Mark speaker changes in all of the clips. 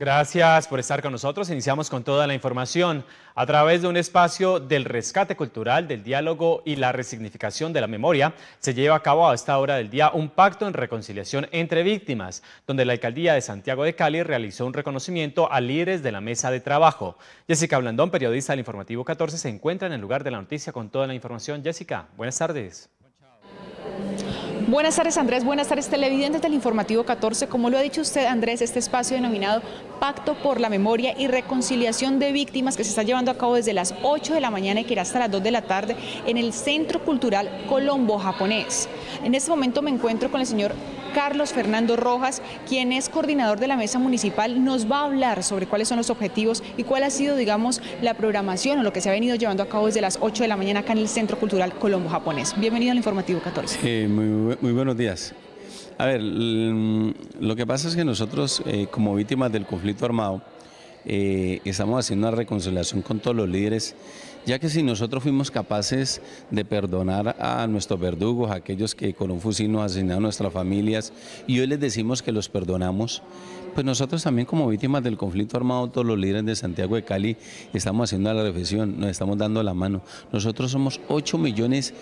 Speaker 1: Gracias por estar con nosotros. Iniciamos con toda la información a través de un espacio del rescate cultural, del diálogo y la resignificación de la memoria. Se lleva a cabo a esta hora del día un pacto en reconciliación entre víctimas, donde la alcaldía de Santiago de Cali realizó un reconocimiento a líderes de la mesa de trabajo. Jessica Blandón, periodista del Informativo 14, se encuentra en el lugar de la noticia con toda la información. Jessica, buenas tardes.
Speaker 2: Buenas tardes Andrés, buenas tardes televidentes del Informativo 14. Como lo ha dicho usted Andrés, este espacio denominado Pacto por la Memoria y Reconciliación de Víctimas que se está llevando a cabo desde las 8 de la mañana y que irá hasta las 2 de la tarde en el Centro Cultural Colombo Japonés. En este momento me encuentro con el señor Carlos Fernando Rojas, quien es coordinador de la mesa municipal, nos va a hablar sobre cuáles son los objetivos y cuál ha sido, digamos, la programación o lo que se ha venido llevando a cabo desde las 8 de la mañana acá en el Centro Cultural Colombo Japonés. Bienvenido al Informativo 14.
Speaker 3: muy, buenos días. A ver, lo que pasa es que nosotros, eh, como víctimas del conflicto armado, eh, estamos haciendo una reconciliación con todos los líderes, ya que si nosotros fuimos capaces de perdonar a nuestros verdugos, a aquellos que con un fusil nos asesinaron nuestras familias, y hoy les decimos que los perdonamos, pues nosotros también como víctimas del conflicto armado, todos los líderes de Santiago de Cali, estamos haciendo la reflexión, nos estamos dando la mano. Nosotros somos 8 millones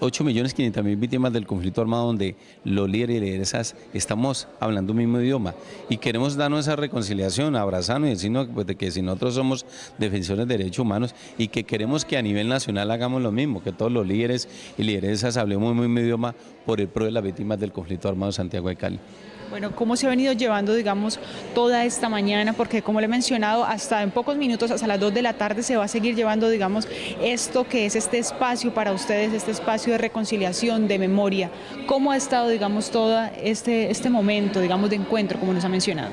Speaker 3: 8 millones 500 mil víctimas del conflicto armado donde los líderes y lideresas estamos hablando un mismo idioma y queremos darnos esa reconciliación, abrazarnos y decirnos pues, de que si nosotros somos defensores de derechos humanos y que queremos que a nivel nacional hagamos lo mismo, que todos los líderes y lideresas hablemos un mismo idioma por el pro de las víctimas del conflicto armado de Santiago de Cali.
Speaker 2: Bueno, ¿cómo se ha venido llevando, digamos, toda esta mañana? Porque como le he mencionado, hasta en pocos minutos, hasta las 2 de la tarde, se va a seguir llevando, digamos, esto que es este espacio para ustedes, este espacio de reconciliación, de memoria. ¿Cómo ha estado, digamos, todo este, este momento, digamos, de encuentro, como nos ha mencionado?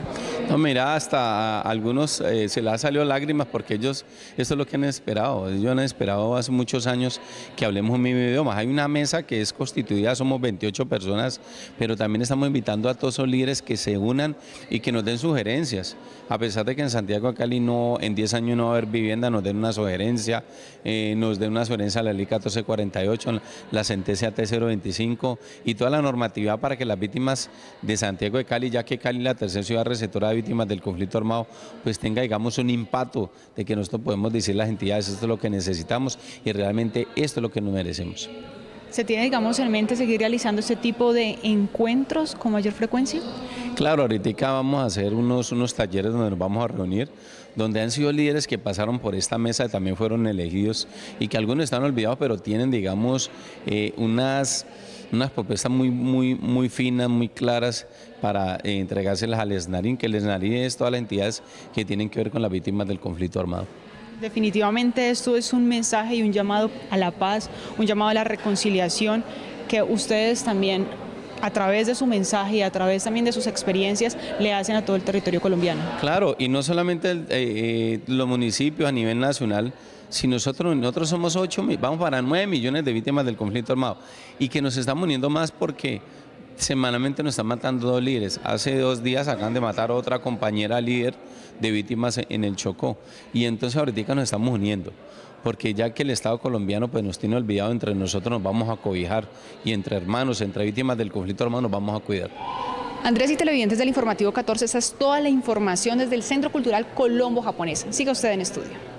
Speaker 3: No, mira, hasta algunos eh, se les ha salido lágrimas porque ellos, esto es lo que han esperado. Ellos han esperado hace muchos años que hablemos un mismo idioma. Hay una mesa que es constituida, somos 28 personas, pero también estamos invitando a todos líderes que se unan y que nos den sugerencias. A pesar de que en Santiago de Cali no, en 10 años no va a haber vivienda, nos den una sugerencia, eh, nos den una sugerencia a la ley 1448, la sentencia T025 y toda la normatividad para que las víctimas de Santiago de Cali, ya que Cali es la tercera ciudad receptora de víctimas del conflicto armado, pues tenga, digamos, un impacto de que nosotros podemos decir las entidades, esto es lo que necesitamos y realmente esto es lo que nos merecemos.
Speaker 2: ¿Se tiene, digamos, en mente seguir realizando este tipo de encuentros con mayor frecuencia?
Speaker 3: Claro, ahorita vamos a hacer unos, unos talleres donde nos vamos a reunir, donde han sido líderes que pasaron por esta mesa y también fueron elegidos y que algunos están olvidados, pero tienen, digamos, eh, unas unas propuestas muy, muy, muy finas, muy claras para eh, entregárselas al ESNARIN, que el ESNARIN es todas las entidades que tienen que ver con las víctimas del conflicto armado.
Speaker 2: Definitivamente esto es un mensaje y un llamado a la paz, un llamado a la reconciliación que ustedes también a través de su mensaje y a través también de sus experiencias le hacen a todo el territorio colombiano.
Speaker 3: Claro, y no solamente eh, eh, los municipios a nivel nacional, si nosotros, nosotros somos 8, vamos para 9 millones de víctimas del conflicto armado y que nos estamos uniendo más porque semanalmente nos están matando dos líderes. Hace dos días acaban de matar a otra compañera líder de víctimas en el Chocó. Y entonces ahorita nos estamos uniendo, porque ya que el Estado colombiano pues, nos tiene olvidado, entre nosotros nos vamos a cobijar y entre hermanos, entre víctimas del conflicto armado nos vamos a cuidar.
Speaker 2: Andrés y televidentes del Informativo 14, esa es toda la información desde el Centro Cultural Colombo Japonés. Siga usted en estudio.